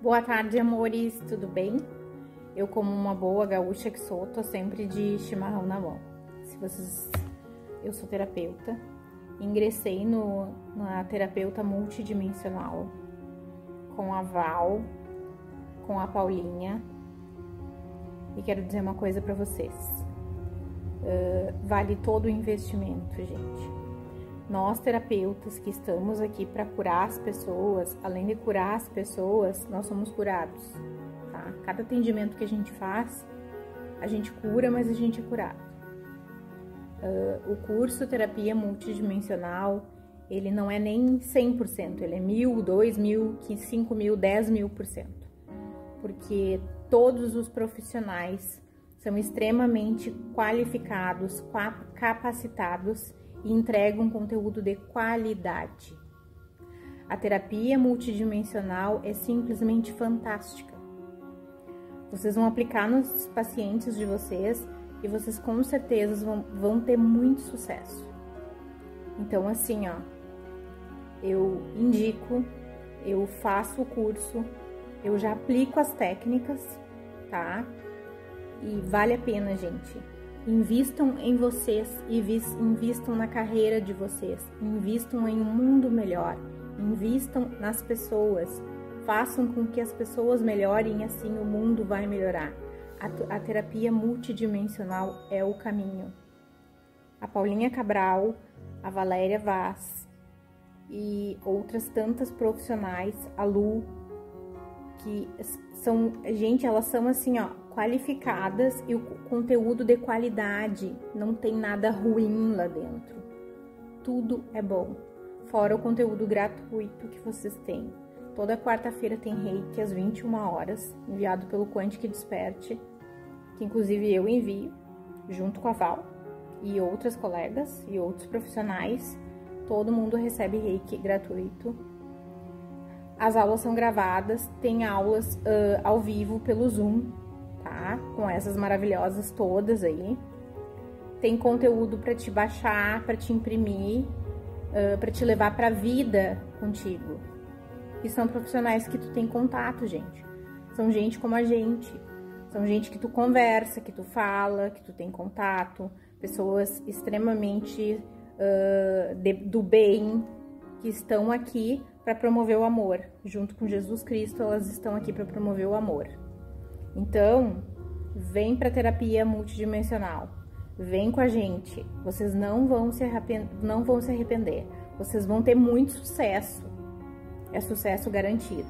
Boa tarde, amores, tudo bem? Eu, como uma boa gaúcha que sou, tô sempre de chimarrão na mão. Se vocês... Eu sou terapeuta, ingressei no, na terapeuta multidimensional com a Val, com a Paulinha, e quero dizer uma coisa para vocês. Uh, vale todo o investimento, gente. Nós, terapeutas que estamos aqui para curar as pessoas, além de curar as pessoas, nós somos curados, tá? Cada atendimento que a gente faz, a gente cura, mas a gente é curado. Uh, o curso Terapia Multidimensional, ele não é nem 100%, ele é mil, dois mil, cinco mil, dez mil por cento. Porque todos os profissionais são extremamente qualificados, capacitados e entrega um conteúdo de qualidade. A terapia multidimensional é simplesmente fantástica. Vocês vão aplicar nos pacientes de vocês e vocês com certeza vão, vão ter muito sucesso. Então, assim, ó, eu indico, eu faço o curso, eu já aplico as técnicas, tá? E vale a pena, gente. Invistam em vocês e invistam na carreira de vocês. Invistam em um mundo melhor. Invistam nas pessoas. Façam com que as pessoas melhorem, assim o mundo vai melhorar. A, a terapia multidimensional é o caminho. A Paulinha Cabral, a Valéria Vaz e outras tantas profissionais, a Lu, que são, gente, elas são assim, ó, qualificadas e o conteúdo de qualidade, não tem nada ruim lá dentro. Tudo é bom. Fora o conteúdo gratuito que vocês têm. Toda quarta-feira tem reiki às 21 horas, enviado pelo Quantic Desperte, que inclusive eu envio, junto com a Val e outras colegas e outros profissionais. Todo mundo recebe reiki gratuito. As aulas são gravadas, tem aulas uh, ao vivo pelo Zoom, tá? Com essas maravilhosas todas aí. Tem conteúdo para te baixar, para te imprimir, uh, para te levar para vida contigo. E são profissionais que tu tem contato, gente. São gente como a gente. São gente que tu conversa, que tu fala, que tu tem contato. Pessoas extremamente uh, de, do bem que estão aqui para promover o amor. Junto com Jesus Cristo, elas estão aqui para promover o amor. Então, vem para terapia multidimensional. Vem com a gente. Vocês não vão se não vão se arrepender. Vocês vão ter muito sucesso. É sucesso garantido.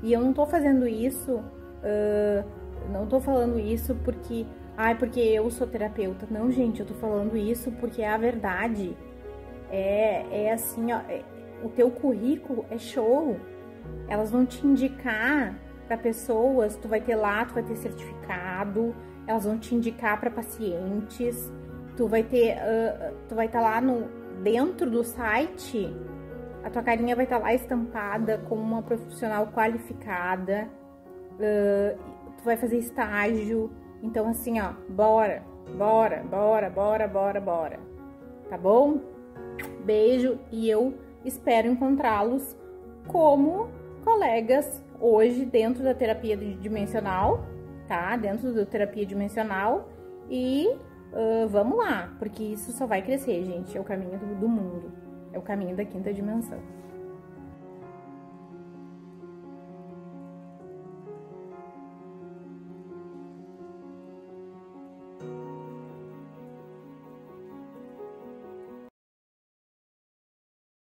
E eu não tô fazendo isso, uh, não tô falando isso porque, ai, porque eu sou terapeuta. Não, gente, eu tô falando isso porque é a verdade. É, é assim, ó, é, o teu currículo é show. Elas vão te indicar para pessoas, tu vai ter lá, tu vai ter certificado, elas vão te indicar para pacientes, tu vai ter, uh, tu vai estar tá lá no dentro do site, a tua carinha vai estar tá lá estampada como uma profissional qualificada, uh, tu vai fazer estágio, então assim, ó, bora, bora, bora, bora, bora, bora, tá bom? Beijo e eu espero encontrá-los como colegas hoje dentro da terapia dimensional, tá? Dentro da terapia dimensional e uh, vamos lá, porque isso só vai crescer, gente. É o caminho do, do mundo, é o caminho da quinta dimensão.